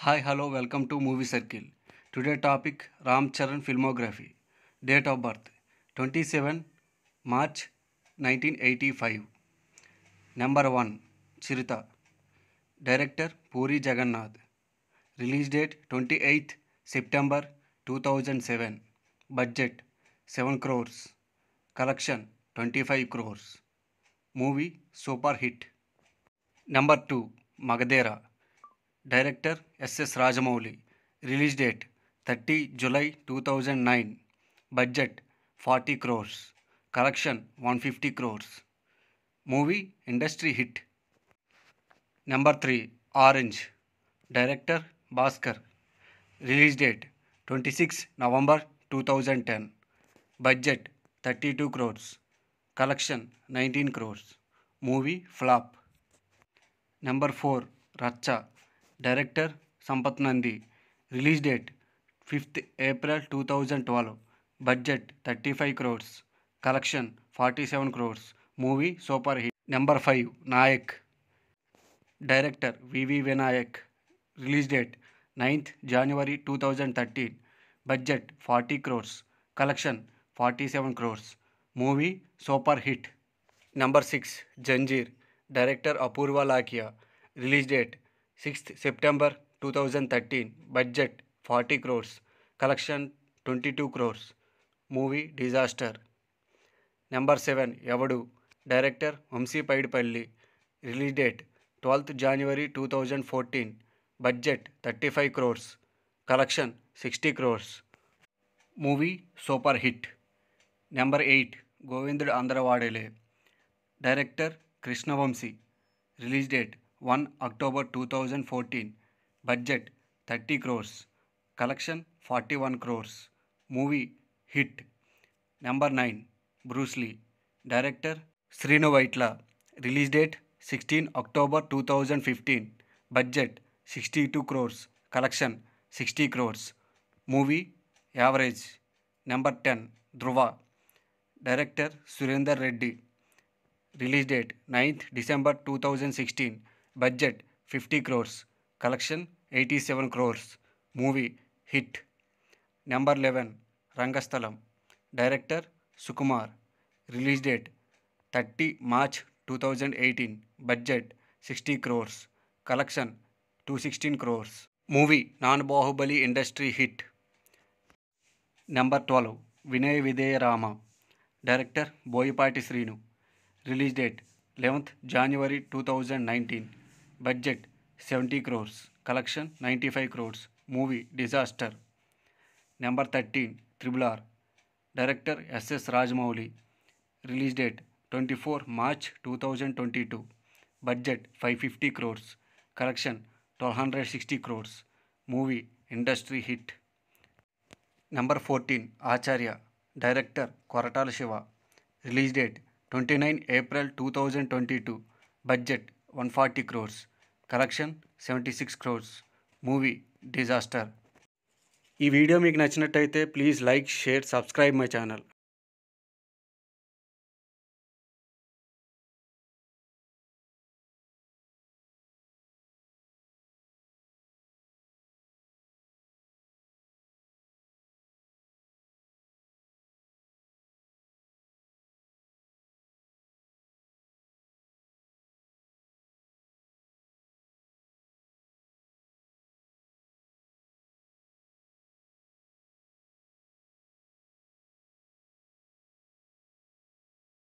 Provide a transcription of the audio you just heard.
Hi hello welcome to movie circle today topic Ram Charan filmography date of birth twenty seven March nineteen eighty five number one Chirutha director Puri Jagannadh release date twenty eight September two थेवन budget seven crores collection twenty five crores movie super hit number two Magadheera Director S.S. Rajamouli. Release date 30 July 2009. Budget 40 crores. Collection 150 crores. Movie industry hit. Number 3 Orange. Director Bhaskar. Release date 26 November 2010. Budget 32 crores. Collection 19 crores. Movie flop. Number 4 Racha director Sampath Nandi, release date fifth April 2012 thirty five crores collection forty seven crores movie super hit number five Naayak. Director VV Vinayak release date ninth January thirteen budget forty crores collection forty seven crores movie super hit number six Zanjeer director Apoorva Lakhia release date sixth September two thousand thirteen budget forty crores collection twenty two crores movie disaster. Number seven Yevadu? Director Vamshi Paidipally. Release date twelfth January two thousand fourteen budget thirty five crores collection sixty crores. Movie super hit. Number eight Govindudu Andarivadele director Krishna Vamsi. Release date 1 October 2014 Budget 30 crores. Collection 41 crores. Movie Hit. Number 9 Bruce Lee. Director Srinu Vaitla. Release date 16 October 2015 Budget 62 crores. Collection 60 crores. Movie Average. Number 10 Dhruva. Director Surinder Reddy. Release date 9th December 2016 budget fifty crores collection eighty seven crores movie hit. Number eleven Rangasthalam. Director Sukumar. Release date thirty March two thousand eighteen. Budget sixty crores collection two sixteen crores. Movie non Baahubali industry hit. Number twelve Vinaya Vidheya Rama director Boyapati Srinu. Release date eleventh January two thousand nineteen. budget 70 crores collection 95 crores movie disaster number 13 triple r director ss rajmouli release date 24 march 2022 budget 550 crores collection 1260 crores movie industry hit number 14 acharya director koratal shiva release date 29 april 2022 budget 140 crores collection seventy six crores. Movie disaster. ఈ video మీకు నచ్చినట్టయితే please like share subscribe my channel.